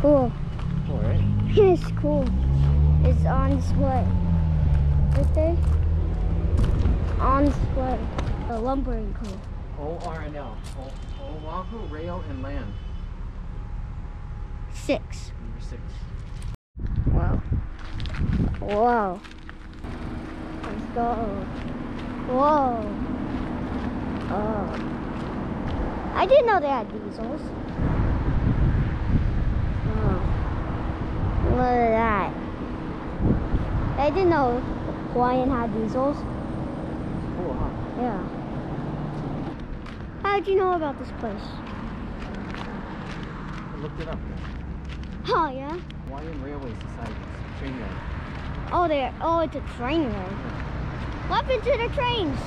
Cool. Cool, right? It's cool. It's on display. Right there. On display. The lumbering crew. ORNL. Oahu Rail and Land. Six. Number six. Wow. Whoa. Let's go. Whoa. Oh. I didn't know they had diesels. Oh. Look at that. I didn't know Hawaiian had diesels. Cool, huh? Yeah. How did you know about this place? I looked it up. Oh, yeah? Hawaiian Railway Society. Train yard. Oh, there. Oh, it's a train road. What happened to the trains?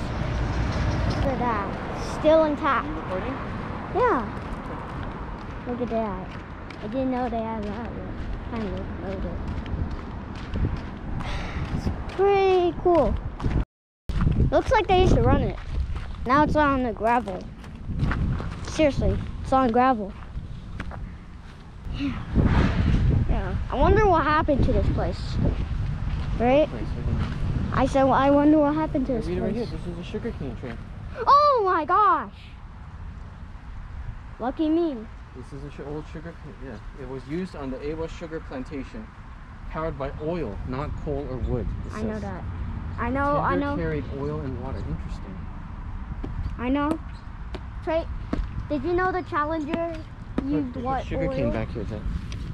Look at that. Still intact. Recording? Yeah. Look at that. I didn't know they had that. Kind of loaded. Cool. Looks like they used to run it. Now it's on the gravel. Seriously, it's on gravel. Yeah. Yeah. I wonder what happened to this place. Right? Place, I said, well, I wonder what happened to this Read right here. place. This is a sugarcane train. Oh my gosh! Lucky me. This is an old sugar. Yeah, it was used on the Ewa sugar plantation, powered by oil, not coal or wood. I know that. I know, I know, carried oil and water. Interesting. I know. Trey, did you know the Challenger used Look, what sugar cane back here, then.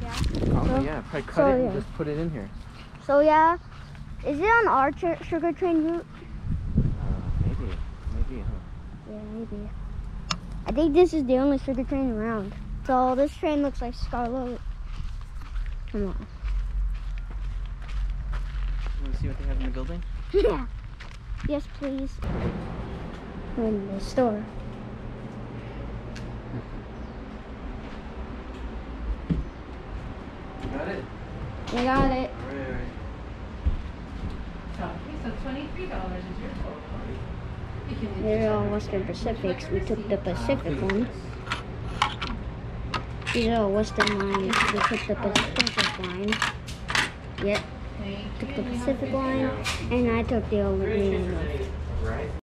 Yeah. Probably, So- yeah. Probably cut so, it and yeah. just put it in here. So yeah, is it on our sugar train route? Uh, maybe, maybe, huh? Yeah, maybe. I think this is the only sugar train around. So this train looks like Scarlet. Come on. You want to see what they have in the building? Yeah. Yes, please. We're in the store. You got it. We got it. Right, right. Okay, so twenty-three dollars is your total. You can do Here this are under- Western Pacifics. We took the Ah, Pacific one. These are Western lines. We took the Pacific line. Yep, Thank took the and you have a Pacific line, and I took the only green one. Right.